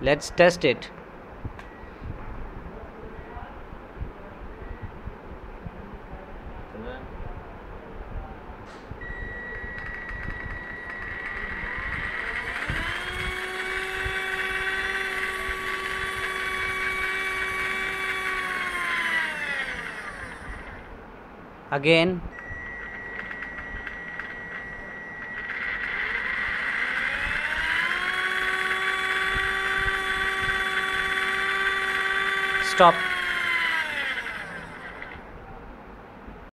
let's test it. Again. Stop